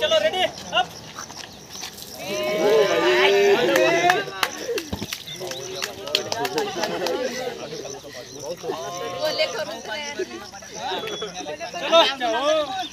चलो रेडी अब चलो